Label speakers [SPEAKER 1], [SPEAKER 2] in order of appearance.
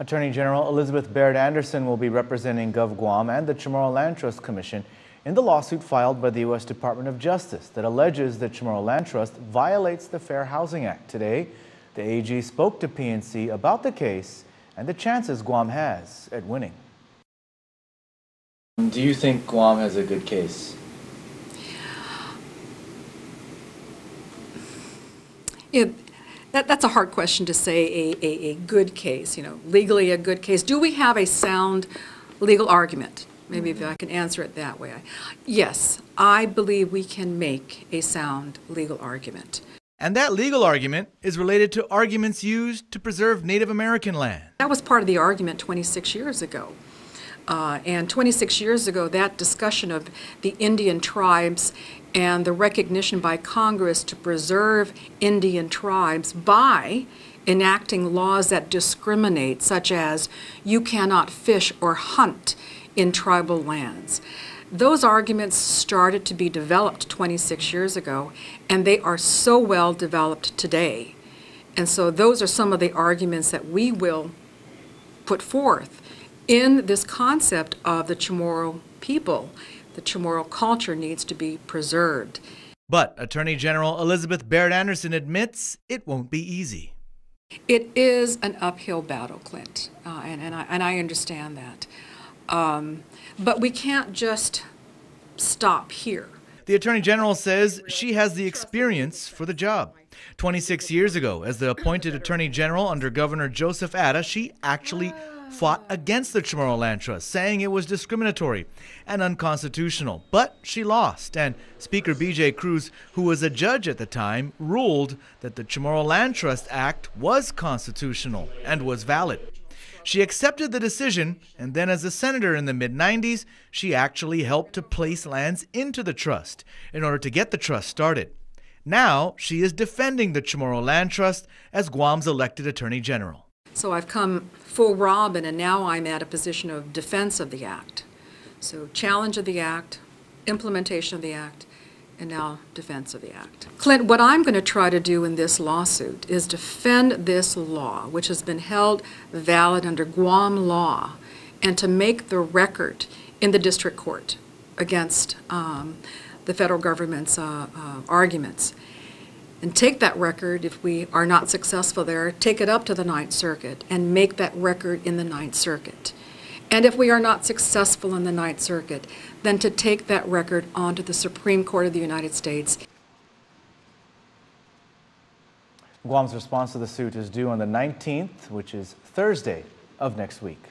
[SPEAKER 1] Attorney General Elizabeth Barrett-Anderson will be representing Gov Guam and the Chamorro Land Trust Commission in the lawsuit filed by the U.S. Department of Justice that alleges the Chamorro Land Trust violates the Fair Housing Act. Today, the AG spoke to PNC about the case and the chances Guam has at winning. Do you think Guam has a good case?
[SPEAKER 2] It, that, that's a hard question to say, a, a, a good case, you know, legally a good case. Do we have a sound legal argument? Maybe if I can answer it that way. Yes, I believe we can make a sound legal argument.
[SPEAKER 3] And that legal argument is related to arguments used to preserve Native American land.
[SPEAKER 2] That was part of the argument 26 years ago. Uh, and 26 years ago, that discussion of the Indian tribes and the recognition by Congress to preserve Indian tribes by enacting laws that discriminate, such as you cannot fish or hunt in tribal lands. Those arguments started to be developed 26 years ago, and they are so well developed today. And so those are some of the arguments that we will put forth in this concept of the Chamorro people. The Chamorro culture needs to be preserved.
[SPEAKER 3] But Attorney General Elizabeth Barrett-Anderson admits it won't be easy.
[SPEAKER 2] It is an uphill battle, Clynt, uh, and, and, I, and I understand that. Um, but we can't just stop here.
[SPEAKER 3] The Attorney General says she has the experience for the job. 26 years ago, as the appointed Attorney General under Governor Joseph Ada, she actually fought against the Chamorro Land Trust, saying it was discriminatory and unconstitutional. But she lost, and Speaker B.J. Cruz, who was a judge at the time, ruled that the Chamorro Land Trust Act was constitutional and was valid. She accepted the decision, and then as a senator in the mid 90s, she actually helped to place lands into the trust in order to get the trust started. Now she is defending the Chamorro Land Trust as Guam's elected Attorney General.
[SPEAKER 2] So I've come full robin, and now I'm at a position of defense of the act. So challenge of the act, implementation of the act, and now defense of the act. Clynt, what I'm going to try to do in this lawsuit is defend this law, which has been held valid under Guam law, and to make the record in the district court against um, the federal government's uh, uh, arguments and take that record, if we are not successful there, take it up to the Ninth Circuit and make that record in the Ninth Circuit. And if we are not successful in the Ninth Circuit, then to take that record on to the Supreme Court of the United States.
[SPEAKER 1] Guam's response to the suit is due on the 19th, which is Thursday of next week.